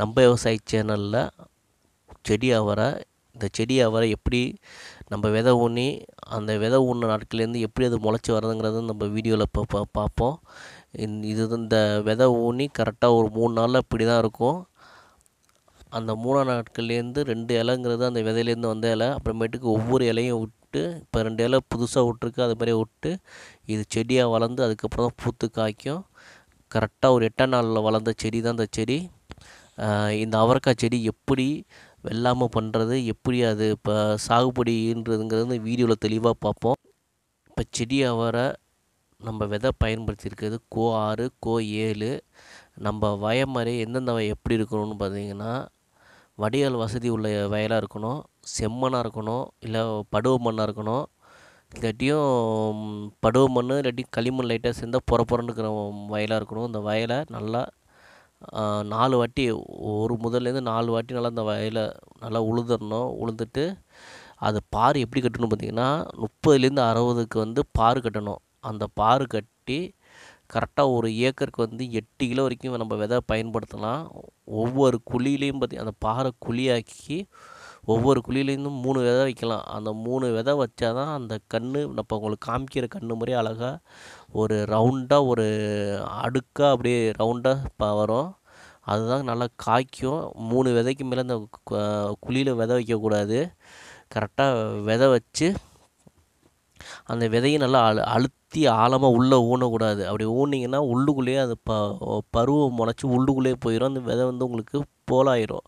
நம்ம விவசாயி சேனலில் செடி அவரை இந்த செடி அவரை எப்படி நம்ம விதை ஊனி அந்த விதை ஊன நாட்கள்லேருந்து எப்படி அது முளைச்சி வர்றதுங்கிறது நம்ம வீடியோவில் இப்போ பா பார்ப்போம். இது இந்த விதை ஊனி கரெக்டாக ஒரு மூணு நாளில் இப்படி தான் இருக்கும். அந்த மூணாம் நாட்கள்லேருந்து ரெண்டு இலைங்கிறது அந்த விதையிலேருந்து வந்த இலை அப்புறமேட்டுக்கு ஒவ்வொரு இலையும் விட்டு இப்போ ரெண்டு இலை புதுசாக விட்ருக்கு அது மாதிரி விட்டு இது செடியாக வளர்ந்து அதுக்கப்புறம் தான் பூத்து காய்க்கும். கரெக்டாக ஒரு எட்டாம் நாளில் வளர்ந்த செடி தான் இந்த செடி. இந்த அவரைக்காய் செடி எப்படி வெள்ளாமல் பண்ணுறது எப்படி அது இப்போ சாகுபடின்றதுங்கிறது வீடியோவில் தெளிவாக பார்ப்போம். இப்போ செடி அவரை நம்ம விதை பயன்படுத்தியிருக்கிறது கோ ஆறு கோ ஏழு. நம்ம வயமறை எந்தெந்த வய எப்படி இருக்கணும்னு பார்த்தீங்கன்னா வடிகால் வசதி உள்ள வயலாக இருக்கணும் செம்மண்ணாக இருக்கணும் இல்லை படுவ மண்ணாக இருக்கணும். இல்லாட்டியும் படுவ மண் இல்லாட்டியும் களிமண் லைட்டாக சேர்ந்தால் புற புறன்னு இருக்கிற வயலாக இருக்கணும். இந்த வயலை நல்லா நாலு வாட்டி ஒரு முதல்லேருந்து நாலு வாட்டி நல்லா அந்த வயலை நல்லா உழுதுறணும் உழுந்துட்டு அது பார் எப்படி கட்டணும் பார்த்திங்கன்னா முப்பதுலேருந்து அறுபதுக்கு வந்து பார் கட்டணும். அந்த பார் கட்டி கரெக்டாக ஒரு ஏக்கருக்கு வந்து எட்டு கிலோ வரைக்கும் நம்ம விதை பயன்படுத்தலாம். ஒவ்வொரு குழியிலையும் பார்த்தி அந்த பாறை குழியாக்கி ஒவ்வொரு குழியிலேருந்தும் மூணு விதை வைக்கலாம். அந்த மூணு விதை வச்சா தான் அந்த கன்று இப்போ உங்களுக்கு காமிக்கிற கன்று மாதிரி அழகாக ஒரு ரவுண்டாக ஒரு அடுக்காக அப்படியே ரவுண்டாக இப்போ வரும். அதுதான் நல்லா காய்க்கும். மூணு விதைக்கு மேலே அந்த குழியில் விதை வைக்கக்கூடாது. கரெக்டாக விதை வச்சு அந்த விதையை நல்லா அழு அழுத்தி ஆழமாக உள்ளே ஊனக்கூடாது. அப்படி ஊனிங்கன்னா உள்ளுக்குள்ளேயே அது ப பருவம் முளைச்சி உள்ளுக்குள்ளேயே போயிடும் அந்த விதை வந்து உங்களுக்கு போலாயிரும்.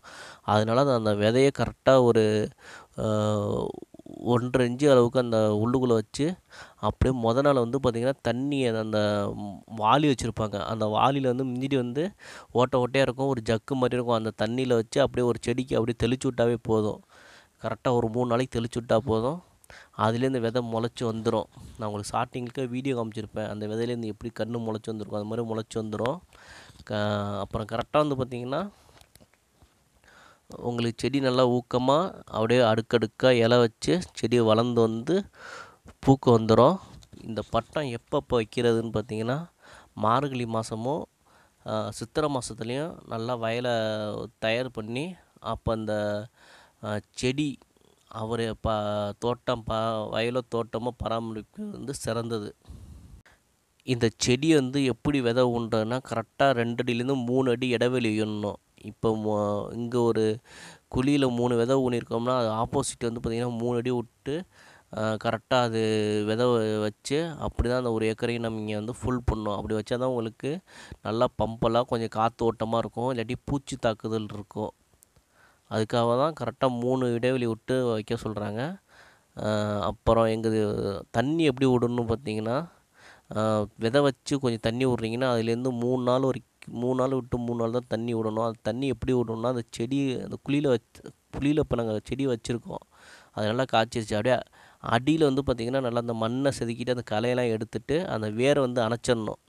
அதனால அது அந்த விதையை கரெக்டாக ஒரு ஒன்றரை இன்ச்சு அளவுக்கு அந்த உள்ளுக்குள்ளே வச்சு அப்படியே மொதல் நாள் வந்து பார்த்திங்கன்னா தண்ணியை அந்த வாளி வச்சுருப்பாங்க. அந்த வாளியில் வந்து மிஞ்சிட்டு வந்து ஓட்டை ஓட்டையாக இருக்கும். ஒரு ஜக்கு மாதிரி இருக்கும். அந்த தண்ணியில் வச்சு அப்படியே ஒரு செடிக்கு அப்படியே தெளிச்சு விட்டாவே போதும். கரெக்டாக ஒரு மூணு நாளைக்கு தெளிச்சு விட்டா போதும். அதுலேருந்து விதை முளைச்சி வந்துடும் நான் உங்களுக்கு ஸ்டார்டிங்களுக்கு வீடியோ காமிச்சிருப்பேன். அந்த விதையிலேருந்து எப்படி கன்று முளைச்சி வந்துருக்கும். அது மாதிரி முளைச்சி வந்துடும் க அப்புறம் கரெக்டாக வந்து பார்த்திங்கன்னா உங்களுக்கு செடி நல்லா ஊக்கமாக அப்படியே அடுக்கடுக்காக இலை வச்சு செடி வளர்ந்து வந்து பூக்கு வந்துடும் இந்த பட்டம் எப்பப்போ வைக்கிறதுன்னு பார்த்தீங்கன்னா மார்கழி மாதமும் சித்திரை மாதத்துலேயும் நல்லா வயலை தயார் பண்ணி அப்போ அந்த செடி அவர் ப தோட்டம் ப வயலோ தோட்டமோ பராமரிப்பு வந்து சிறந்தது. இந்த செடி வந்து எப்படி விதை உண்டுன்னா கரெக்டாக ரெண்டு அடியிலேருந்து மூணு அடி இடைவெளி வேணும் இப்போ இங்கே ஒரு குழியில் மூணு விதை ஊனிருக்கோம்னா அது ஆப்போசிட் வந்து பார்த்திங்கன்னா மூணு அடி விட்டு கரெக்டாக அது விதை வச்சு அப்படி தான் அந்த ஒரு ஏக்கரையும் நம்ம இங்கே வந்து ஃபுல் பண்ணோம். அப்படி வச்சா தான் உங்களுக்கு நல்லா பம்பெல்லாம் கொஞ்சம் காற்று ஓட்டமாக இருக்கும். இல்லாட்டி பூச்சி தாக்குதல் இருக்கும். அதுக்காக தான் கரெக்டாக மூணு இடைவெளி விட்டு வைக்க சொல்கிறாங்க அப்புறம் எங்கள் தண்ணி எப்படி விடணும்னு பார்த்தீங்கன்னா விதை வச்சு கொஞ்சம் தண்ணி விட்றீங்கன்னா அதுலேருந்து மூணு நாள் ஒரு மூணு நாள் விட்டு மூணு நாள் தான் தண்ணி விடணும். அது தண்ணி எப்படி விடணும்னா அந்த செடி அந்த குழியில் வச்சு குழியில் இப்போ நாங்கள் செடி வச்சுருக்கோம். அது நல்லா காய்ச்சிருச்சு. அப்படியே அடியில் வந்து பார்த்திங்கன்னா நல்லா அந்த மண்ணை செதுக்கிட்டு அந்த களையெல்லாம் எடுத்துட்டு அந்த வேரை வந்து அணைச்சிடணும்.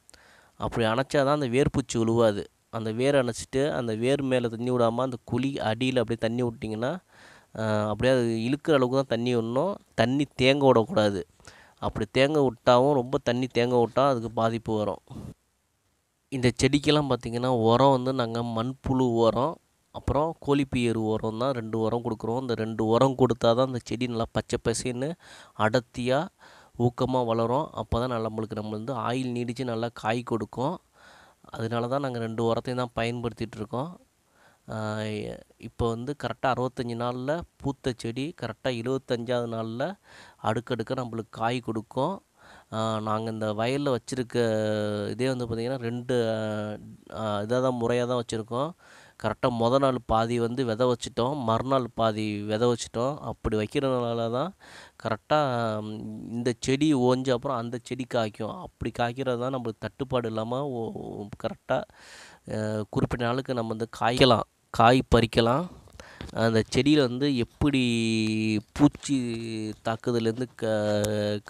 அப்படி அணைச்சா தான் அந்த வேர்பூச்சி உழுவாது. அந்த வேர் அணைச்சிட்டு அந்த வேர் மேலே தண்ணி விடாமல் அந்த குழி அடியில் அப்படியே தண்ணி விட்டிங்கன்னா அப்படியே அது இழுக்கிற அளவுக்கு தான் தண்ணி விடணும். தண்ணி தேங்க விடக்கூடாது. அப்படி தேங்க விட்டாவும் ரொம்ப தண்ணி தேங்க விட்டால் அதுக்கு பாதிப்பு வரும். இந்த செடிக்கெல்லாம் பார்த்திங்கன்னா உரம் வந்து நாங்கள் மண்புழு உரம் அப்புறம் கோழிப்பீயர் உரம் தான் ரெண்டு உரம் கொடுக்குறோம். இந்த ரெண்டு உரம் கொடுத்தா தான் அந்த செடி நல்லா பச்சை பசின்னு அடர்த்தியாக ஊக்கமாக வளரும். அப்போ தான் நல்லா நம்மளுக்கு நம்ம வந்து ஆயில் நீடித்து நல்லா காய் கொடுக்கும். அதனால தான் நாங்கள் ரெண்டு உரத்தையும் தான் பயன்படுத்திகிட்ருக்கோம் இப்போ வந்து கரெக்டாக அறுபத்தஞ்சி நாளில் பூத்த செடி கரெக்டாக இருபத்தஞ்சாவது நாளில் அடுக்கடுக்க நம்மளுக்கு காய் கொடுக்கும். நாங்கள் இந்த வயலில் வச்சுருக்க இதே வந்து பார்த்திங்கன்னா ரெண்டு இதாக தான் முறையாக தான் வச்சுருக்கோம். கரெக்டாக மொதல் நாள் பாதி வந்து விதை வச்சிட்டோம். மறுநாள் பாதி விதை வச்சிட்டோம். அப்படி வைக்கிறதுனால தான் கரெக்டாக இந்த செடி ஓஞ்சு அப்புறம் அந்த செடி காய்க்கும். அப்படி காய்க்கிறது தான் நம்மளுக்கு தட்டுப்பாடு இல்லாமல் கரெக்டாக குறிப்பிட்ட நாளுக்கு நம்ம வந்து காய்க்கலாம். காய் பறிக்கலாம். அந்த செடியில் வந்து எப்படி பூச்சி தாக்குதலேருந்து க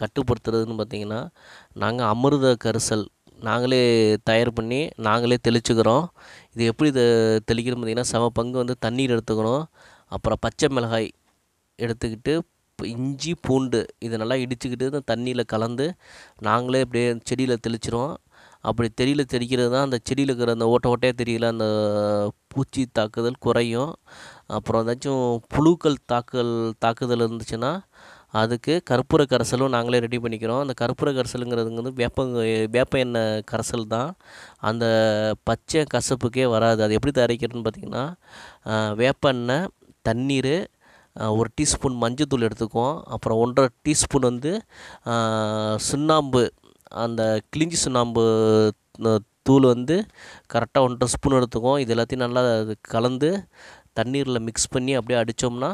கட்டுப்படுத்துறதுன்னு பார்த்திங்கன்னா நாங்கள் அமிர்த கரிசல் நாங்களே தயார் பண்ணி நாங்களே தெளிச்சுக்கிறோம். இது எப்படி இதை தெளிக்கணும் பார்த்திங்கன்னா சம பங்கு வந்து தண்ணீர் எடுத்துக்கணும். அப்புறம் பச்சை மிளகாய் எடுத்துக்கிட்டு இஞ்சி பூண்டு இதை நல்லா இடிச்சுக்கிட்டு இந்த தண்ணியில் கலந்து நாங்களே அப்படியே செடியில் தெளிச்சிருவோம். அப்படி தெரியல தெளிக்கிறது தான் அந்த செடியில் இருக்கிற அந்த ஓட்டை ஓட்டையாக தெரியல அந்த பூச்சி தாக்குதல் குறையும். அப்புறம் ஏதாச்சும் புழுக்கள் தாக்கல் தாக்குதல் இருந்துச்சுன்னா அதுக்கு கற்பூர கரைசலும் நாங்களே ரெடி பண்ணிக்கிறோம். அந்த கற்பூர கரைசலுங்கிறது வந்து வேப்ப வேப்ப எண்ணெய் கரைசல் தான். அந்த பச்சை கசப்புக்கே வராது. அது எப்படி தயாரிக்கிறதுன்னு பார்த்திங்கன்னா வேப்ப எண்ணெய் தண்ணீர் ஒரு டீஸ்பூன் மஞ்சத்தூள் எடுத்துக்குவோம். அப்புறம் ஒன்றரை டீஸ்பூன் வந்து சுண்ணாம்பு அந்த கிளிஞ்சி சுண்ணாம்பு தூள் வந்து கரெக்டாக ஒன்றரை ஸ்பூன் எடுத்துக்குவோம். இது எல்லாத்தையும் நல்லா கலந்து தண்ணீரில் மிக்ஸ் பண்ணி அப்படியே அடித்தோம்னா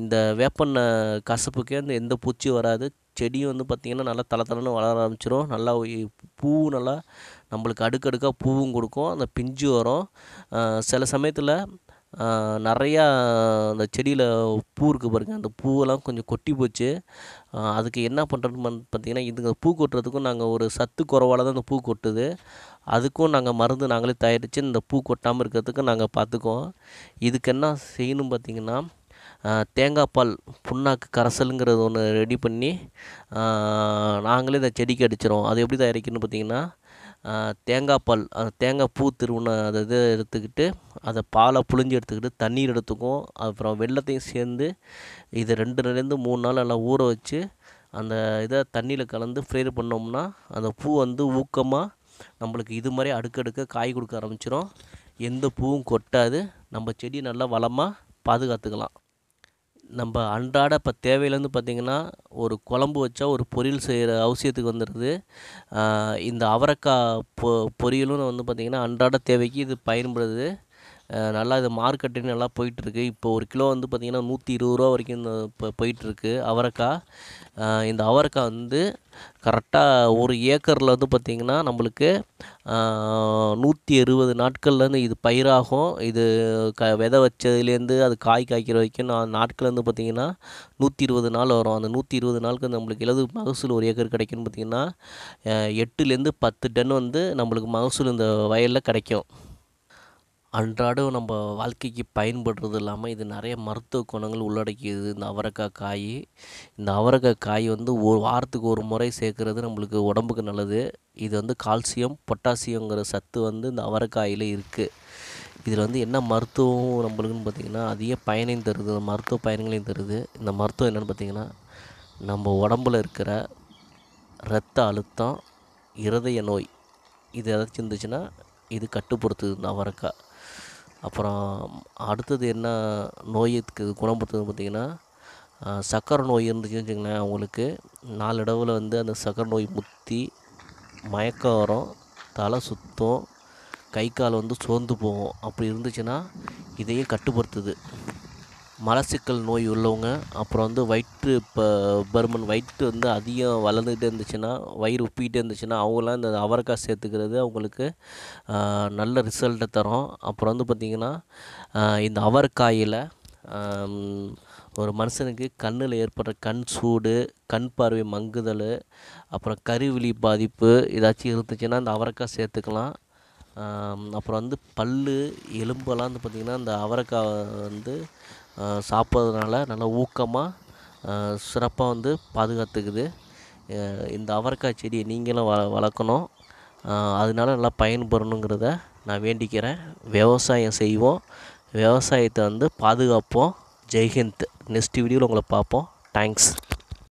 இந்த வேப்பெண்ணெய் கசப்புக்கே அந்த எந்த பூச்சியும் வராது. செடியும் வந்து பார்த்திங்கன்னா நல்லா தலை தலைன்னு வளர ஆரம்பிச்சிடும் நல்லா பூவும் நல்லா நம்மளுக்கு அடுக்கடுக்காக பூவும் கொடுக்கும். அந்த பிஞ்சு வரும். சில சமயத்தில் நிறையா அந்த செடியில் பூ இருக்குது பாருங்கள் அந்த பூவெல்லாம் கொஞ்சம் கொட்டி போச்சு. அதுக்கு என்ன பண்ணுறதுன்னு பார்த்தீங்கன்னா இதுங்க பூ கொட்டுறதுக்கும் நாங்கள் ஒரு சத்து குறைவால தான் அந்த பூ கொட்டுது. அதுக்கும் நாங்கள் மருந்து நாங்களே தயாரித்து இந்த பூ கொட்டாமல் இருக்கிறதுக்கு நாங்கள் பார்த்துக்குவோம் இதுக்கு என்ன செய்யணும் பார்த்திங்கன்னா தேங்காய் பால் புண்ணாக்கு கரைசலுங்கிறது ஒன்று ரெடி பண்ணி நாங்களே இந்த செடிக்கு அடிச்சிடுவோம் அது எப்படி தயாரிக்கணும்னு பார்த்திங்கன்னா தேங்காய் பால் அந்த தேங்காய் பூ திருவுன அதை இது எடுத்துக்கிட்டு அதை பாலை புழிஞ்சு எடுத்துக்கிட்டு தண்ணீர் எடுத்துக்குவோம். அப்புறம் வெள்ளத்தையும் சேர்ந்து இது ரெண்டு மூணு நாள் நல்லா ஊற வச்சு அந்த இதை தண்ணியில் கலந்து ஃப்ரை பண்ணோம்னா அந்த பூ வந்து ஊக்கமாக நம்மளுக்கு இது மாதிரி அடுக்கடுக்க காய் கொடுக்க ஆரம்பிச்சிடும் எந்த பூவும் கொட்டாது. நம்ம செடி நல்லா வளமாக பாதுகாத்துக்கலாம். நம்ம அன்றாட இப்போ தேவையிலேருந்து பார்த்திங்கன்னா ஒரு குழம்பு வச்சா ஒரு பொரியல் செய்கிற அவசியத்துக்கு வந்துடுது இந்த அவரைக்காய் பொ பொரியலும் வந்து பார்த்திங்கன்னா அன்றாட தேவைக்கு இது பயன்படுது. நல்லா இது மார்க்கெட்டு நல்லா போயிட்டுருக்கு. இப்போ ஒரு கிலோ வந்து பார்த்திங்கன்னா நூற்றி இருபது ரூபா வரைக்கும் இந்த இப்போ போயிட்டுருக்கு. அவரைக்காய் இந்த அவரைக்காய் வந்து கரெக்டாக ஒரு ஏக்கரில் வந்து பார்த்திங்கன்னா நம்மளுக்கு நூற்றி அறுபது நாட்கள்லேருந்து இது பயிராகும். இது க விதை வச்சதுலேருந்து அது காய் காய்க்கிற வரைக்கும் நான் நாட்கள் வந்து பார்த்திங்கன்னா நூற்றி இருபது நாள் வரும். அந்த நூற்றி இருபது நாளுக்கு நம்மளுக்கு எழுது மகசூல் ஒரு ஏக்கர் கிடைக்குன்னு பார்த்திங்கன்னா எட்டுலேருந்து பத்து டன் வந்து நம்மளுக்கு மகசூல் இந்த வயலில் கிடைக்கும். அன்றாடம் நம்ம வாழ்க்கைக்கு பயன்படுறது இல்லாமல் இது நிறைய மருத்துவ குணங்கள் உள்ளடக்கியது. இந்த அவரைக்காய் காய் இந்த அவரைக்காய் காய் வந்து ஒரு வாரத்துக்கு ஒரு முறை சேர்க்குறது நம்மளுக்கு உடம்புக்கு நல்லது. இது வந்து கால்சியம் பொட்டாசியங்கிற சத்து வந்து இந்த அவரைக்காயில் இருக்குது இதில் வந்து என்ன மருத்துவம் நம்மளுக்குன்னு பார்த்திங்கன்னா அதிக பயனையும் தருது மருத்துவ பயன்களையும் தருது. இந்த மருத்துவம் என்னென்னு பார்த்திங்கன்னா நம்ம உடம்புல இருக்கிற இரத்த அழுத்தம் இருதய நோய் இது ஏதாச்சும் இருந்துச்சுன்னா இது கட்டுப்படுத்துது இந்த அவரைக்காய். அப்புறம் அடுத்தது என்ன நோய்க்கு குணப்படுத்துது பார்த்திங்கன்னா சர்க்கரை நோய் இருந்துச்சுன்னு வச்சுங்களேன் அவங்களுக்கு நாளடைவில் வந்து அந்த சர்க்கரை நோய் முற்றி மயக்கம் வரும் தலை சுத்தம் கை கால் வந்து சோர்ந்து போகும். அப்படி இருந்துச்சுன்னா இதையும் கட்டுப்படுத்துது. மலச்சிக்கல் நோய் உள்ளவங்க அப்புறம் வந்து வயிற்று இப்போ பருமன் வயிற்று வந்து அதிகம் வளர்ந்துக்கிட்டே இருந்துச்சுன்னா வயிறு உப்பிக்கிட்டே இருந்துச்சுன்னா அவங்களாம் இந்த அவரைக்காய் சேர்த்துக்கிறது அவங்களுக்கு நல்ல ரிசல்ட்டை தரும். அப்புறம் வந்து பார்த்திங்கன்னா இந்த அவரைக்காயில் ஒரு மனுஷனுக்கு கண்ணில் ஏற்படுற கண் சூடு கண் பார்வை மங்குதல் அப்புறம் கருவிழி பாதிப்பு ஏதாச்சும் இருந்துச்சுன்னா இந்த அவரைக்காய் சேர்த்துக்கலாம். அப்புறம் வந்து பல் எலும்பெல்லாம் வந்து பார்த்திங்கன்னா இந்த அவரைக்காய் வந்து சாப்பிட்றதுனால நல்லா ஊக்கமாக சிறப்பாக வந்து பாதுகாத்துக்குது. இந்த அவரைக்காய் செடியை நீங்களும் வ வளர்க்கணும். அதனால நல்லா பயன்பெறணுங்கிறத நான் வேண்டிக்கிறேன். விவசாயம் செய்வோம். விவசாயத்தை வந்து பாதுகாப்போம். ஜெய்ஹிந்த். நெக்ஸ்ட் வீடியோவில் உங்களை பார்ப்போம். தேங்க்ஸ்